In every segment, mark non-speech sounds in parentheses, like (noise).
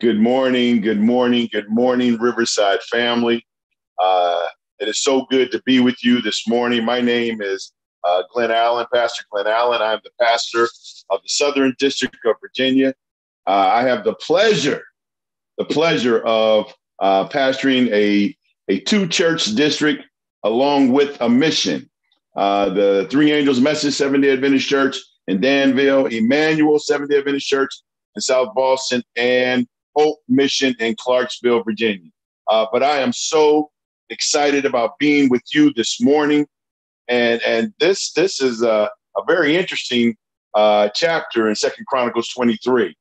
Good morning, good morning, good morning, Riverside family. Uh, it is so good to be with you this morning. My name is uh, Glenn Allen, Pastor Glenn Allen. I'm the pastor of the Southern District of Virginia. Uh, I have the pleasure, the pleasure of uh, pastoring a, a two church district along with a mission. Uh, the Three Angels Message Seventh day Adventist Church in Danville, Emmanuel Seventh day Adventist Church in South Boston, and Hope Mission in Clarksville, Virginia. Uh, but I am so excited about being with you this morning, and and this this is a, a very interesting uh, chapter in Second Chronicles 23.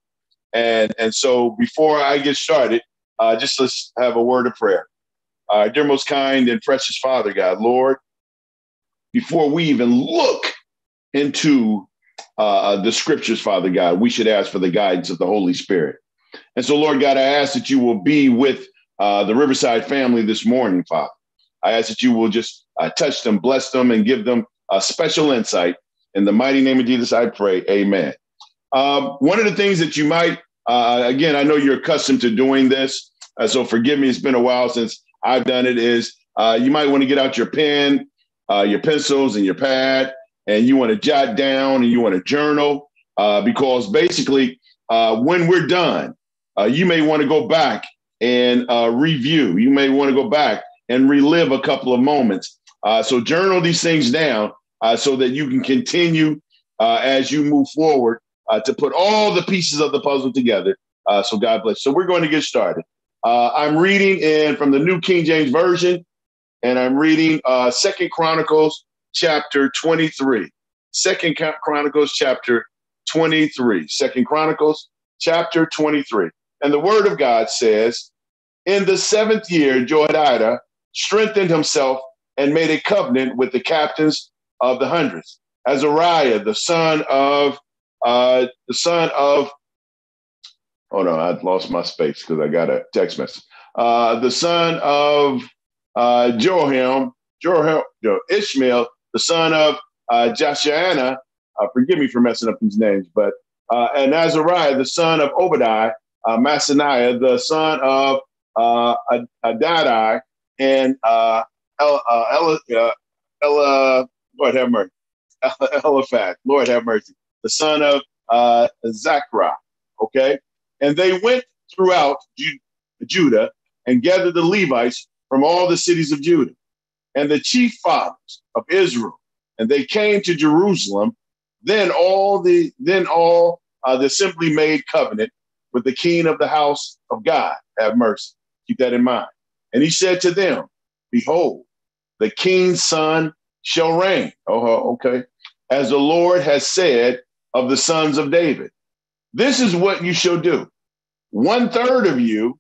And and so before I get started, uh, just let's have a word of prayer. Uh, dear most kind and precious Father God, Lord, before we even look into uh, the scriptures, Father God, we should ask for the guidance of the Holy Spirit. And so, Lord God, I ask that you will be with uh, the Riverside family this morning, Father. I ask that you will just uh, touch them, bless them, and give them a special insight. In the mighty name of Jesus, I pray. Amen. Um, one of the things that you might, uh, again, I know you're accustomed to doing this, uh, so forgive me. It's been a while since I've done it. Is uh, you might want to get out your pen, your pencils, and your pad, and you want to jot down and you want to journal because basically, when we're done, uh, you may want to go back and uh, review. You may want to go back and relive a couple of moments. Uh, so journal these things down uh, so that you can continue uh, as you move forward uh, to put all the pieces of the puzzle together. so God bless. So we're going to get started. I'm reading in from the New King James Version, and I'm reading Second Chronicles chapter 23. Second Chronicles chapter 23. Second Chronicles chapter 23. And the word of God says, In the seventh year, Jehoiada strengthened himself and made a covenant with the captains of the hundreds. Azariah, the son of uh, the son of hold on, I lost my space because I got a text message. Uh, the son of uh, Joram, Joram, Ishmael, the son of uh, Jashiana, uh, forgive me for messing up these names, but uh, and Azariah, the son of Obadiah, uh, Masaniah, the son of uh, Adadai, and uh, uh, uh, Lord have mercy, (laughs) Eliphat, Lord have mercy, the son of uh, Zachra. Okay, and they went throughout Ju- Judah and gathered the Levites from all the cities of Judah and the chief fathers of Israel, and they came to Jerusalem. Then all the then all uh, the simply made covenant with the king of the house of God. Have mercy. Keep that in mind. And he said to them, Behold, the king's son shall reign. Oh, okay. As the Lord has said of the sons of David. This is what you shall do. One third of you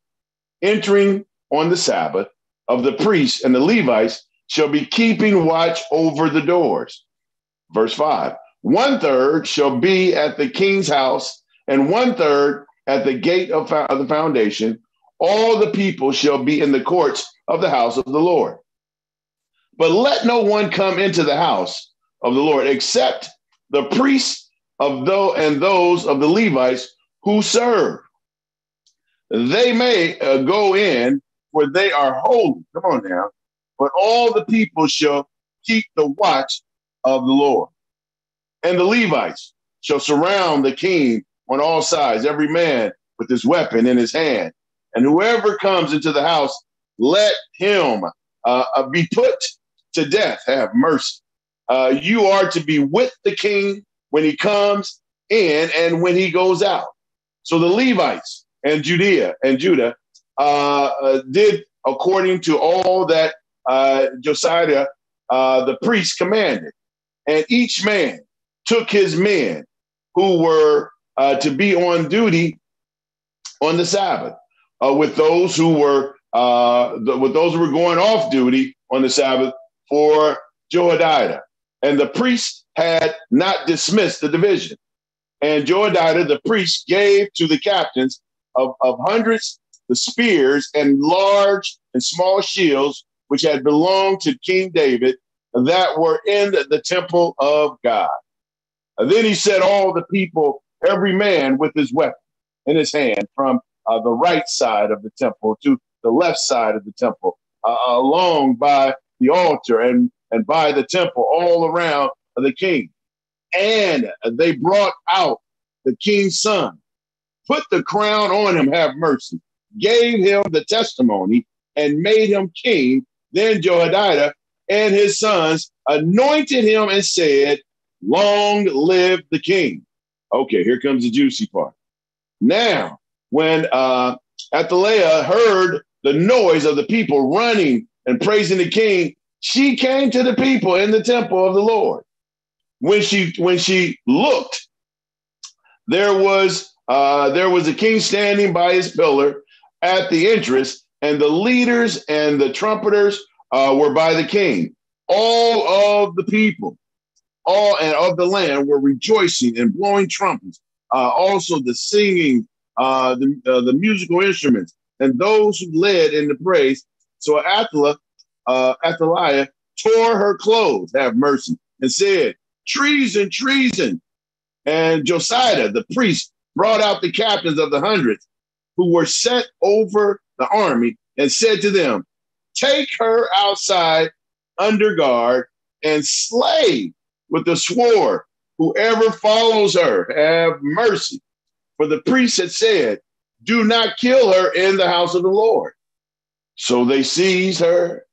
entering on the Sabbath of the priests and the Levites shall be keeping watch over the doors. Verse 5 One third shall be at the king's house, and one third at the gate of, of the foundation, all the people shall be in the courts of the house of the Lord. But let no one come into the house of the Lord except the priests of those and those of the Levites who serve. They may uh, go in, for they are holy. Come on now. But all the people shall keep the watch of the Lord. And the Levites shall surround the king on all sides, every man with his weapon in his hand. And whoever comes into the house, let him uh, uh, be put to death. Have mercy. Uh, you are to be with the king when he comes in and when he goes out. So the Levites and Judea and Judah uh, uh, did according to all that uh, Josiah the priest commanded, and each man took his men who were uh, to be on duty on the Sabbath uh, with those who were uh, the, with those who were going off duty on the Sabbath for Jehoiada. And the priest had not dismissed the division. And Jehoiada, the priest, gave to the captains of, of hundreds the spears and large and small shields which had belonged to King David that were in the temple of God. And then he said all the people every man with his weapon in his hand, from uh, the right side of the temple to the left side of the temple, uh, along by the altar and, and by the temple, all around the king. And they brought out the king's son, put the crown on him, have mercy, gave him the testimony, and made him king. Then Jehoiada and his sons anointed him and said, Long live the king. Okay, here comes the juicy part. Now, when uh, Athaliah heard the noise of the people running and praising the king, she came to the people in the temple of the Lord. When she when she looked, there was uh, there was a king standing by his pillar at the entrance, and the leaders and the trumpeters uh, were by the king. All of the people, all and of the land were rejoicing and blowing trumpets. Uh, also, the singing, uh, the, uh, the musical instruments, and those who led in the praise. So Athaliah, uh, Athaliah tore her clothes, have mercy, and said, Treason, treason. And Josiah, the priest, brought out the captains of the hundreds who were set over the army and said to them, Take her outside under guard and slay with the sword whoever follows her. Have mercy. For the priest had said, Do not kill her in the house of the Lord. So they seized her,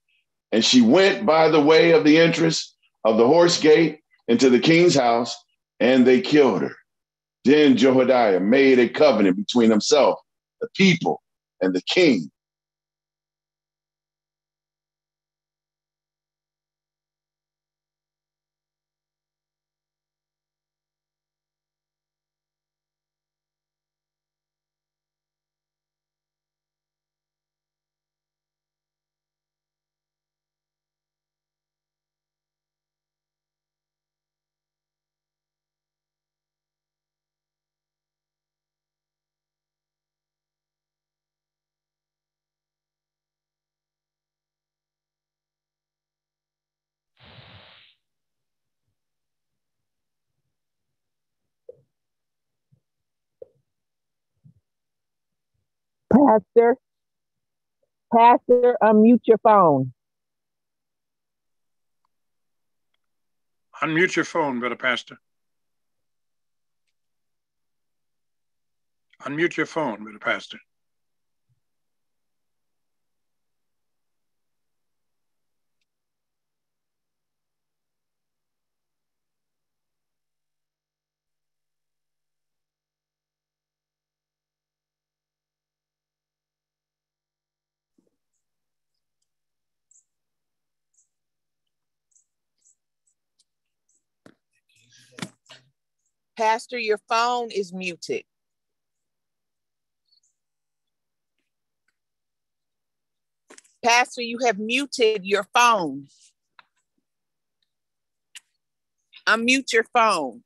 and she went by the way of the entrance of the horse gate into the king's house, and they killed her. Then Jehoiada made a covenant between himself, the people, and the king Pastor, Pastor, unmute your phone. Unmute your phone, brother Pastor. Unmute your phone, brother Pastor. Pastor, your phone is muted. Pastor, you have muted your phone. Unmute your phone.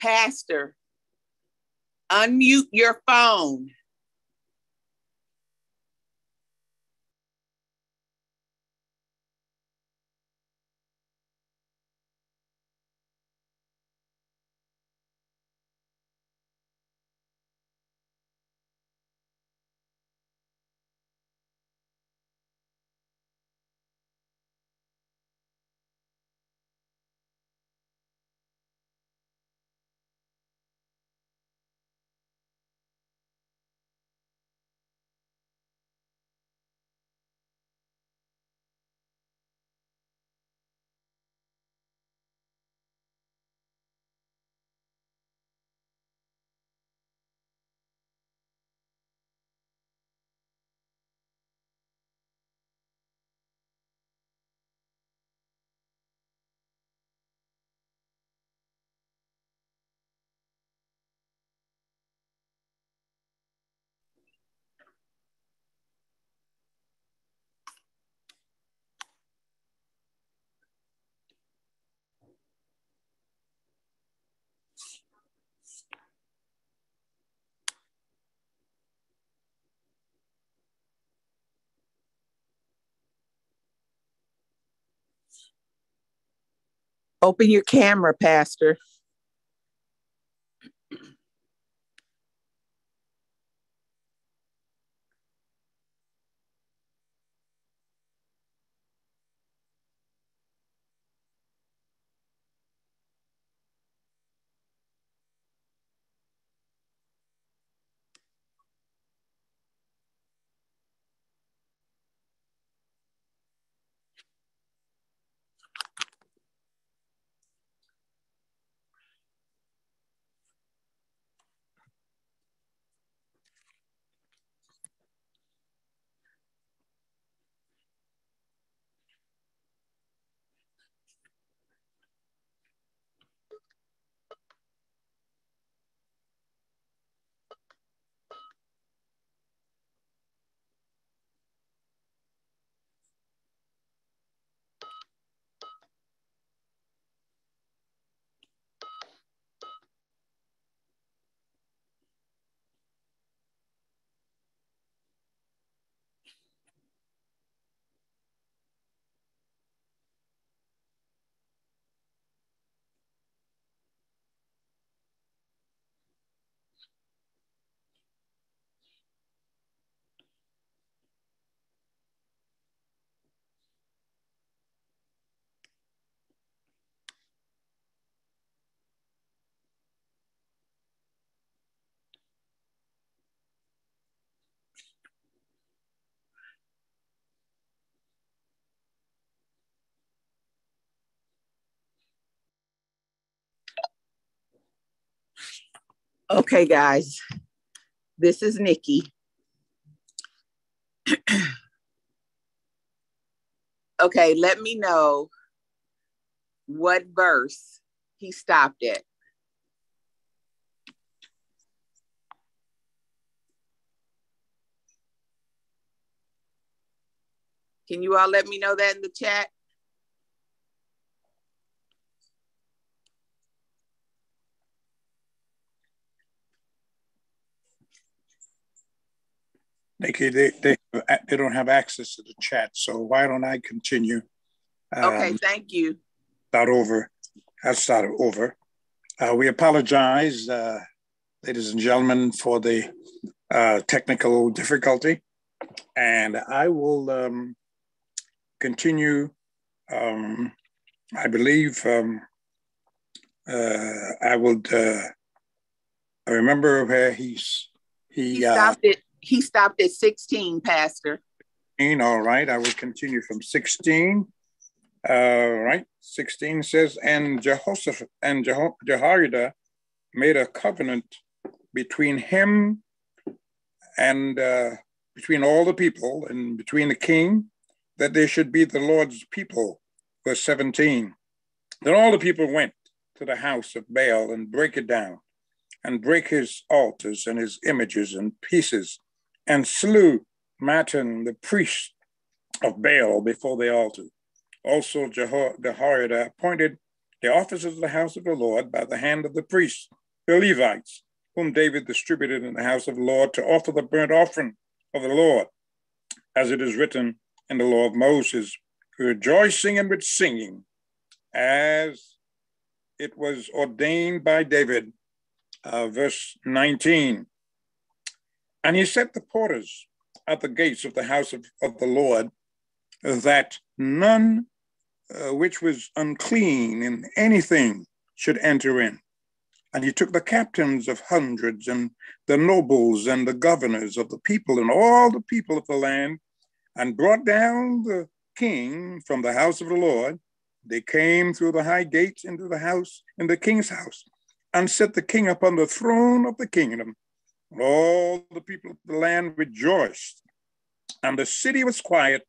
Pastor, unmute your phone. Open your camera, Pastor. Okay, guys, this is Nikki. (clears throat) okay, let me know what verse he stopped at. Can you all let me know that in the chat? Nikki, they, they, they don't have access to the chat, so why don't I continue? Um, okay, thank you. Start over. I'll start over. Uh, we apologize, uh, ladies and gentlemen, for the uh, technical difficulty, and I will um, continue. Um, I believe um, uh, I would. Uh, I remember where he's he, he stopped uh, it he stopped at 16, Pastor. All right, I will continue from 16. Uh, right, 16 says, and Jehoshaphat and Jeho- Jehoiada made a covenant between him and uh, between all the people and between the king that they should be the Lord's people. Verse 17. Then all the people went to the house of Baal and break it down and break his altars and his images in pieces and slew Mattan, the priest of Baal, before the altar. Also, Jehoiada appointed the officers of the house of the Lord by the hand of the priests, the Levites, whom David distributed in the house of the Lord to offer the burnt offering of the Lord, as it is written in the law of Moses, rejoicing and with singing, as it was ordained by David. Uh, verse 19 and he set the porters at the gates of the house of, of the Lord that none uh, which was unclean in anything should enter in. And he took the captains of hundreds and the nobles and the governors of the people and all the people of the land and brought down the king from the house of the Lord. They came through the high gates into the house, in the king's house, and set the king upon the throne of the kingdom all the people of the land rejoiced, and the city was quiet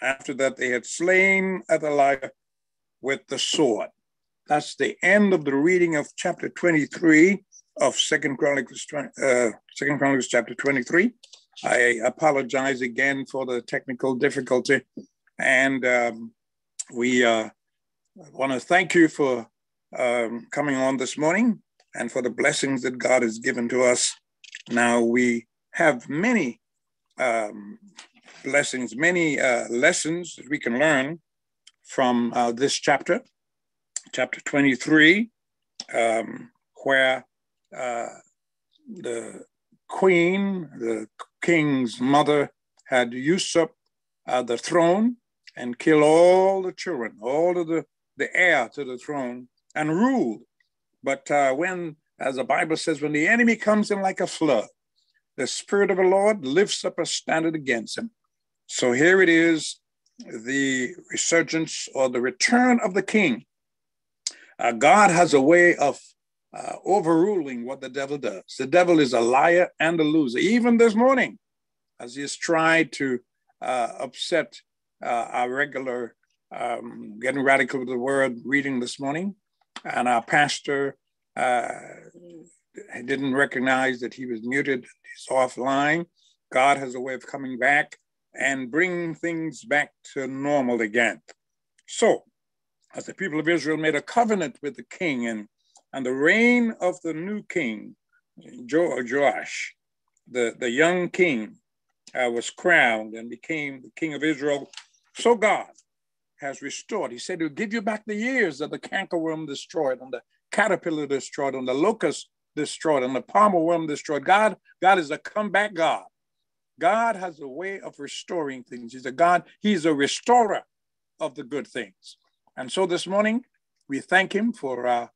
after that they had slain Athaliah with the sword. That's the end of the reading of chapter 23 of Second Chronicles, uh, Second Chronicles chapter 23. I apologize again for the technical difficulty, and um, we uh, want to thank you for um, coming on this morning and for the blessings that God has given to us now we have many um, blessings, many uh, lessons that we can learn from uh, this chapter. chapter 23, um, where uh, the queen, the king's mother, had usurped uh, the throne and killed all the children, all of the, the heir to the throne, and ruled. But uh, when, as the Bible says, when the enemy comes in like a flood, the Spirit of the Lord lifts up a standard against him. So here it is the resurgence or the return of the king. Uh, God has a way of uh, overruling what the devil does. The devil is a liar and a loser. Even this morning, as he has tried to uh, upset uh, our regular um, getting radical with the word reading this morning, and our pastor uh, didn't recognize that he was muted. He's offline. God has a way of coming back and bringing things back to normal again. So, as the people of Israel made a covenant with the king and, and the reign of the new king, jo- Joash, the, the young king, uh, was crowned and became the king of Israel. So God has restored. He said, He'll give you back the years that the cankerworm destroyed and the caterpillar destroyed and the locust destroyed and the palmer worm destroyed. God, God is a comeback God. God has a way of restoring things. He's a God, He's a restorer of the good things. And so this morning, we thank Him for uh,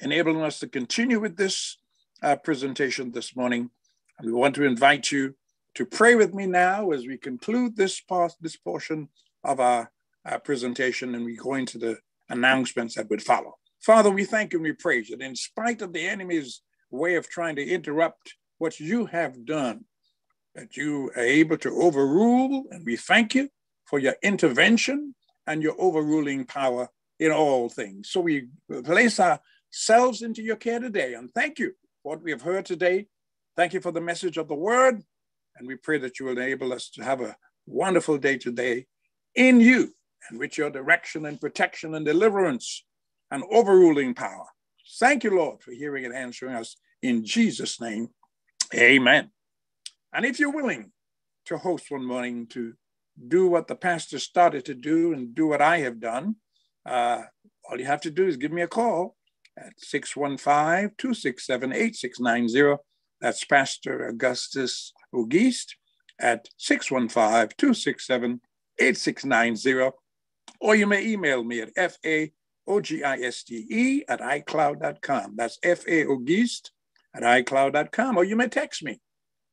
enabling us to continue with this uh, presentation this morning. And we want to invite you to pray with me now as we conclude this, part, this portion of our, our presentation and we go into the announcements that would follow. Father, we thank you and we praise you in spite of the enemy's way of trying to interrupt what you have done, that you are able to overrule, and we thank you for your intervention and your overruling power in all things. So we place ourselves into your care today, and thank you for what we have heard today. Thank you for the message of the word, and we pray that you will enable us to have a wonderful day today in you and with your direction and protection and deliverance and overruling power. Thank you, Lord, for hearing and answering us in Jesus' name. Amen. And if you're willing to host one morning to do what the pastor started to do and do what I have done, uh, all you have to do is give me a call at 615 267 8690. That's Pastor Augustus Auguste at 615 267 8690. Or you may email me at faogiste at icloud.com. That's faauguste at icloud.com. Or you may text me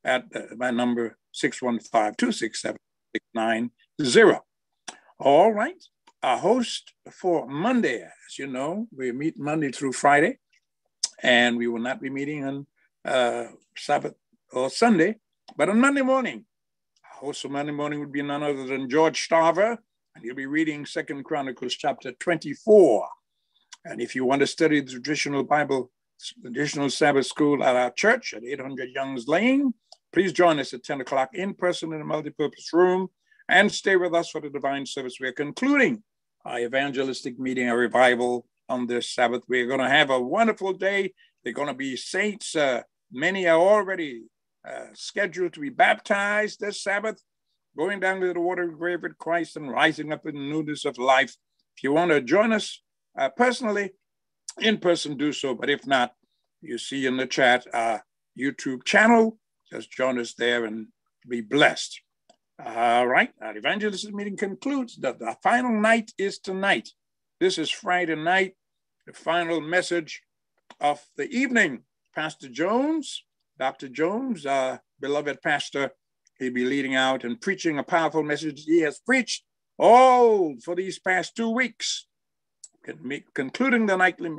at uh, my number 615-267-690. All right. Our host for Monday, as you know, we meet Monday through Friday, and we will not be meeting on uh, Sabbath or Sunday, but on Monday morning. Our host for Monday morning would be none other than George Starver, and he'll be reading Second Chronicles chapter 24. And if you want to study the traditional Bible, traditional Sabbath school at our church at 800 Youngs Lane, Please join us at 10 o'clock in person in a multipurpose room and stay with us for the divine service. We are concluding our evangelistic meeting, a revival on this Sabbath. We're going to have a wonderful day. They're going to be saints. Uh, many are already uh, scheduled to be baptized this Sabbath, going down to the water grave with Christ and rising up in the newness of life. If you want to join us uh, personally, in person, do so. But if not, you see in the chat our YouTube channel just join us there and be blessed. All right, our evangelistic meeting concludes. The, the final night is tonight. This is Friday night, the final message of the evening. Pastor Jones, Dr. Jones, uh, beloved pastor, he'll be leading out and preaching a powerful message he has preached all for these past two weeks. Concluding the nightly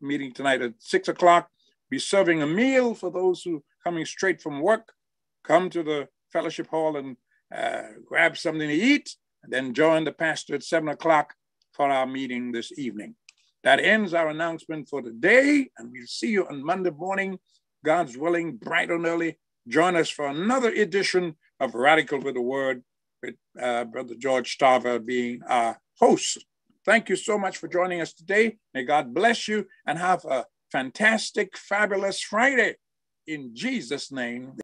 meeting tonight at six o'clock, be serving a meal for those who coming straight from work, come to the fellowship hall and uh, grab something to eat, and then join the pastor at seven o'clock for our meeting this evening. That ends our announcement for the day, and we'll see you on Monday morning, God's willing, bright and early. Join us for another edition of Radical with the Word, with uh, Brother George Starver being our host. Thank you so much for joining us today. May God bless you and have a fantastic, fabulous Friday in Jesus' name.